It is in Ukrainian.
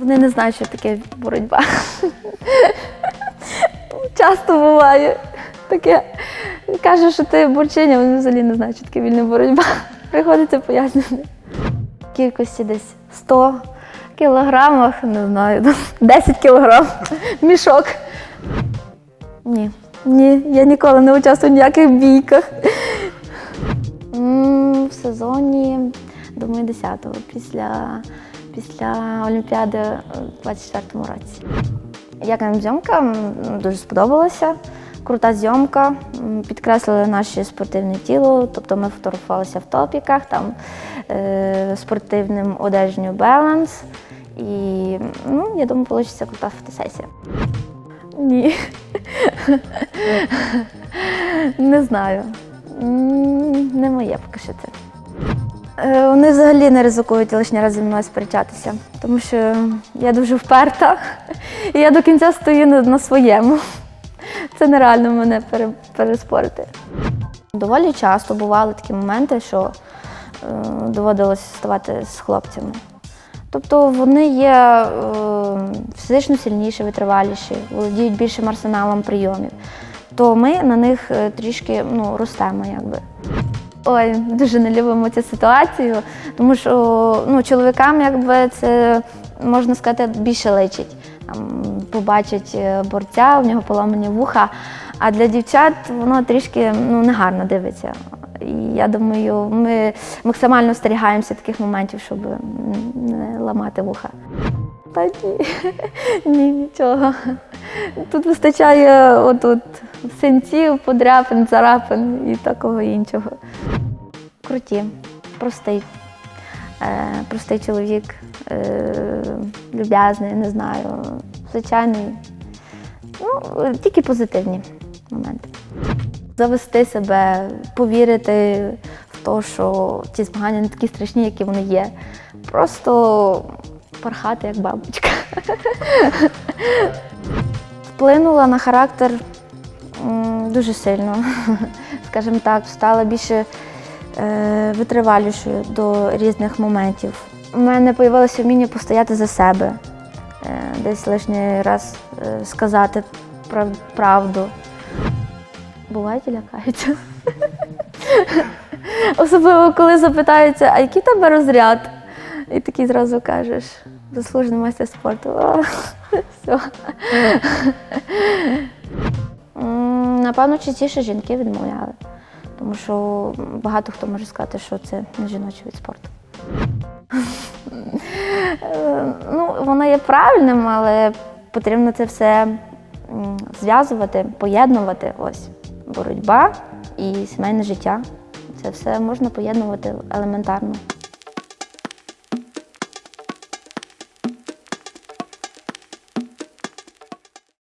Вони не знають, що таке боротьба. Часто буває таке. Каже, що ти борчиня, вони взагалі не знають, що таке вільна боротьба. Приходиться пояснювати. Кількості десь 100 кілограмах, не знаю, 10 кілограм мішок. Ні. Ні, я ніколи не участвую в ніяких бійках. В сезоні, думаю, 10-го, після, після Олімпіади у 24-му році. Як нам зйомка дуже сподобалася. Крута зйомка, підкреслили наше спортивне тіло, тобто ми фотографувалися в топіках, там е, спортивним одежню баланс. І ну, я думаю, вийде крута фотосесія. Ні. Не знаю. Не моє поки що це. Е, Вони взагалі не ризикують лишній раз зі мною сперечатися, тому що я дуже вперта, і я до кінця стою на, своєму. Це нереально мене пере, переспорити. Доволі часто бували такі моменти, що е, доводилося ставати з хлопцями. Тобто вони є е, фізично сильніші, витриваліші, володіють більшим арсеналом прийомів. То ми на них трішки ну, ростемо, якби. Ой, дуже не любимо цю ситуацію, тому що ну, чоловікам якби це можна сказати більше личить. Там, побачать е, борця, в нього поламані вуха. А для дівчат воно трішки ну, негарно дивиться. І я думаю, ми максимально остерігаємося таких моментів, щоб не ламати вуха. Та ні, ні, нічого. Тут вистачає отут синців, подряпин, царапин і такого іншого. Круті, простий, е, простий чоловік, е, люб'язний, не знаю, звичайний. Ну, тільки позитивні моменти. Завести себе, повірити в те, що ці змагання не такі страшні, які вони є. Просто порхати як бабочка. Вплинула на характер дуже сильно, скажімо так, стала більше е, витривалішою до різних моментів. У мене з'явилося вміння постояти за себе, е, десь лишній раз е, сказати правду. Бувають і лякаються. Особливо, коли запитаються, а який тебе розряд? І такий зразу кажеш, заслужений майстер спорту. Все. Напевно, частіше жінки відмовляли, тому що багато хто може сказати, що це не жіночий від спорту. Е, Ну, воно є правильним, але потрібно це все зв'язувати, поєднувати. Ось боротьба і сімейне життя. Це все можна поєднувати елементарно.